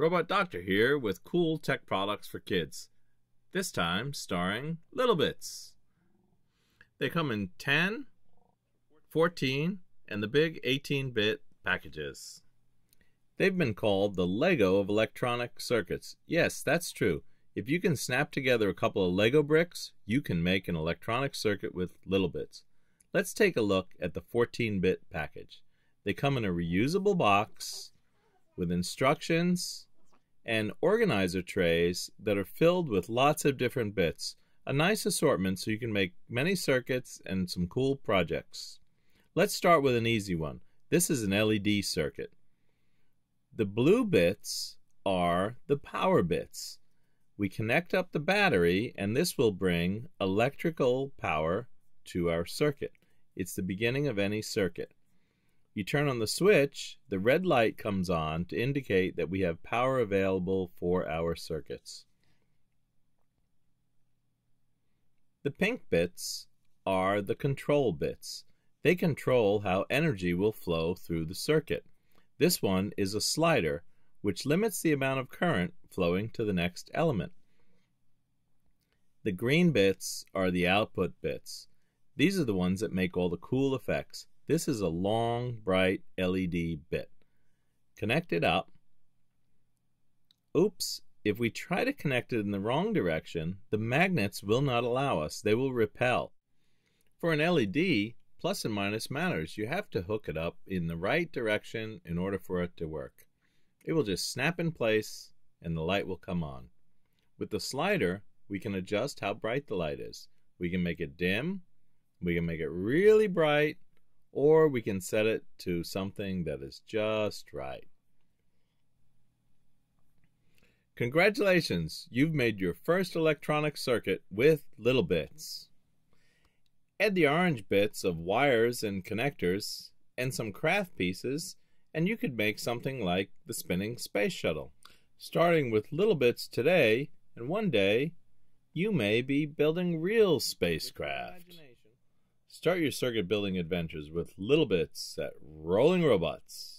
Robot Doctor here with cool tech products for kids. This time starring littleBits. They come in 10, 14, and the big 18 bit packages. They've been called the Lego of electronic circuits. Yes, that's true. If you can snap together a couple of Lego bricks, you can make an electronic circuit with littleBits. Let's take a look at the 14 bit package. They come in a reusable box with instructions and organizer trays that are filled with lots of different bits. A nice assortment so you can make many circuits and some cool projects. Let's start with an easy one. This is an LED circuit. The blue bits are the power bits. We connect up the battery and this will bring electrical power to our circuit. It's the beginning of any circuit. You turn on the switch, the red light comes on to indicate that we have power available for our circuits. The pink bits are the control bits. They control how energy will flow through the circuit. This one is a slider, which limits the amount of current flowing to the next element. The green bits are the output bits. These are the ones that make all the cool effects. This is a long, bright LED bit. Connect it up. Oops, if we try to connect it in the wrong direction, the magnets will not allow us. They will repel. For an LED, plus and minus matters. You have to hook it up in the right direction in order for it to work. It will just snap in place and the light will come on. With the slider, we can adjust how bright the light is. We can make it dim, we can make it really bright, or we can set it to something that is just right. Congratulations, you've made your first electronic circuit with littleBits. Add the orange bits of wires and connectors and some craft pieces and you could make something like the spinning space shuttle. Starting with littleBits today, and one day you may be building real spacecraft. Start your circuit building adventures with littleBits at Rolling Robots.